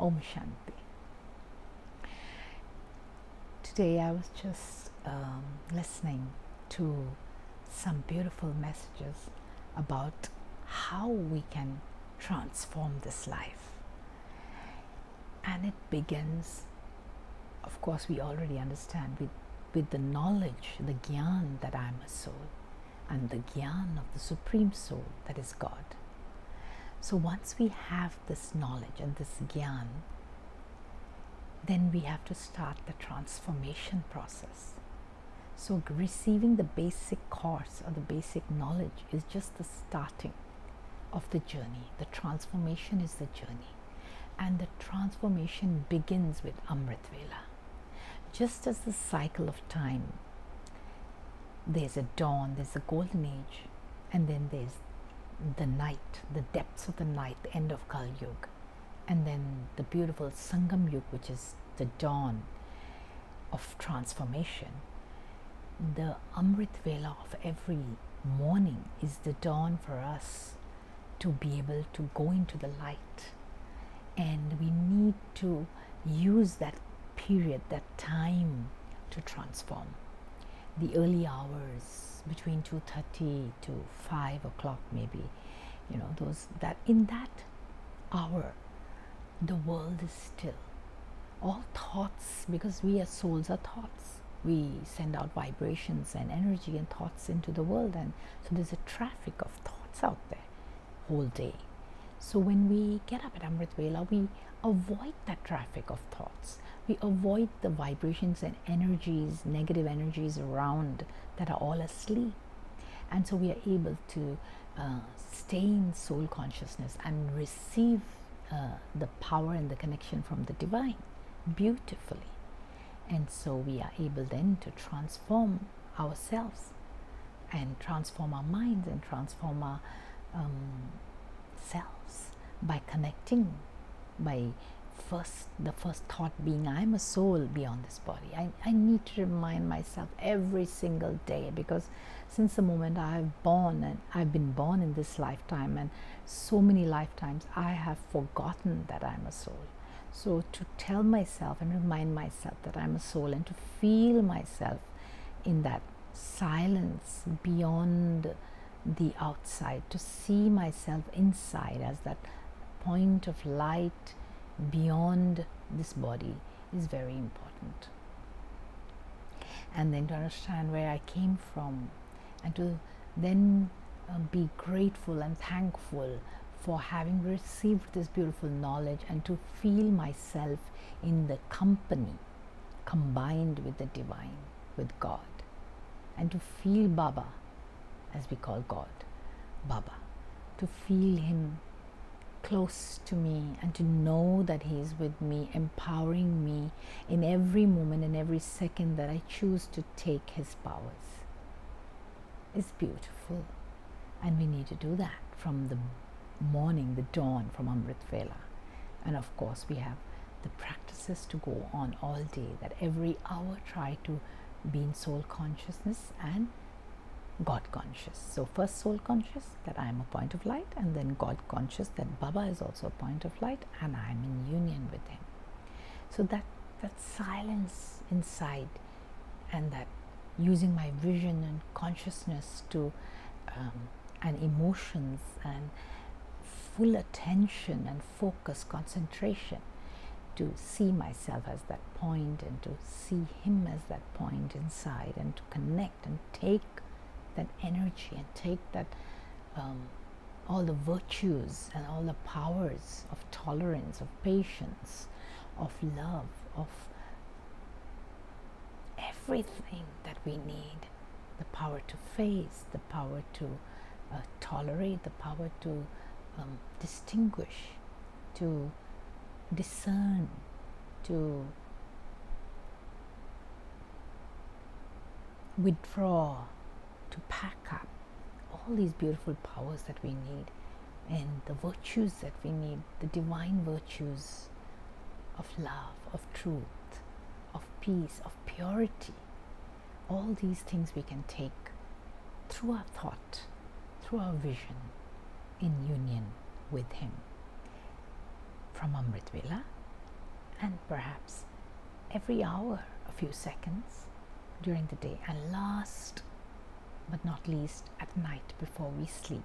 Om Shanti. Today I was just um, listening to some beautiful messages about how we can transform this life. And it begins, of course, we already understand with, with the knowledge, the gyan that I am a soul, and the gyan of the Supreme Soul that is God. So once we have this knowledge and this gyan, then we have to start the transformation process. So, receiving the basic course or the basic knowledge is just the starting of the journey. The transformation is the journey. And the transformation begins with Amrit Vela. Just as the cycle of time, there's a dawn, there's a golden age, and then there's the night, the depths of the night, the end of Kal Yuga and then the beautiful Sangam Yug, which is the dawn of transformation. The Amrit Vela of every morning is the dawn for us to be able to go into the light. And we need to use that period, that time to transform. The early hours between 2.30 to 5 o'clock maybe, you know, those that in that hour the world is still. All thoughts, because we as souls are thoughts, we send out vibrations and energy and thoughts into the world, and so there's a traffic of thoughts out there whole day. So when we get up at Amrit Vela, we avoid that traffic of thoughts. We avoid the vibrations and energies, negative energies around that are all asleep. And so we are able to uh, stay in soul consciousness and receive uh, the power and the connection from the divine beautifully. And so we are able then to transform ourselves and transform our minds and transform our um, selves by connecting, by first the first thought being i'm a soul beyond this body. I, I need to remind myself every single day because since the moment i've born and i've been born in this lifetime and so many lifetimes i have forgotten that i'm a soul. So to tell myself and remind myself that i'm a soul and to feel myself in that silence beyond the outside to see myself inside as that point of light beyond this body is very important. And then to understand where I came from and to then uh, be grateful and thankful for having received this beautiful knowledge and to feel myself in the company combined with the divine, with God, and to feel Baba, as we call God, Baba, to feel Him close to me and to know that He is with me, empowering me in every moment and every second that I choose to take His powers. It's beautiful. And we need to do that from the morning, the dawn, from Amrit Vela. And of course, we have the practices to go on all day, that every hour try to be in soul consciousness and God conscious. So, first soul conscious that I am a point of light, and then God conscious that Baba is also a point of light and I am in union with Him. So, that, that silence inside and that using my vision and consciousness to um, and emotions and full attention and focus, concentration to see myself as that point and to see Him as that point inside and to connect and take that energy and take that um, all the virtues and all the powers of tolerance, of patience, of love, of everything that we need. The power to face, the power to uh, tolerate, the power to um, distinguish, to discern, to withdraw, to pack up all these beautiful powers that we need and the virtues that we need, the divine virtues of love, of truth, of peace, of purity. All these things we can take through our thought, through our vision, in union with Him. From Amrit Vela, and perhaps every hour a few seconds during the day, and last but not least at night before we sleep.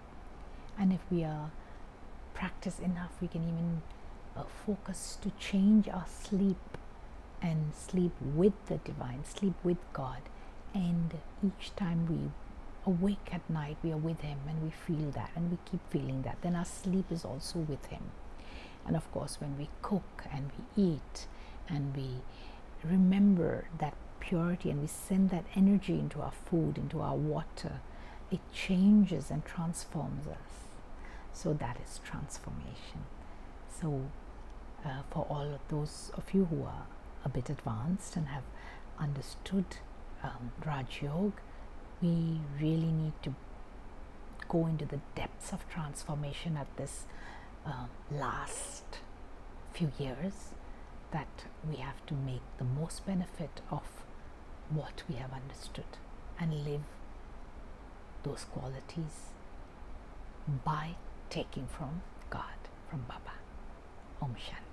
And if we are practice enough, we can even uh, focus to change our sleep and sleep with the divine, sleep with God. And each time we awake at night, we are with Him and we feel that and we keep feeling that. Then our sleep is also with Him. And of course, when we cook and we eat and we remember that purity and we send that energy into our food, into our water, it changes and transforms us. So that is transformation. So, uh, for all of those of you who are a bit advanced and have understood um, Raj Yoga, we really need to go into the depths of transformation at this uh, last few years that we have to make the most benefit of what we have understood and live those qualities by taking from God, from Baba. Om Shanti.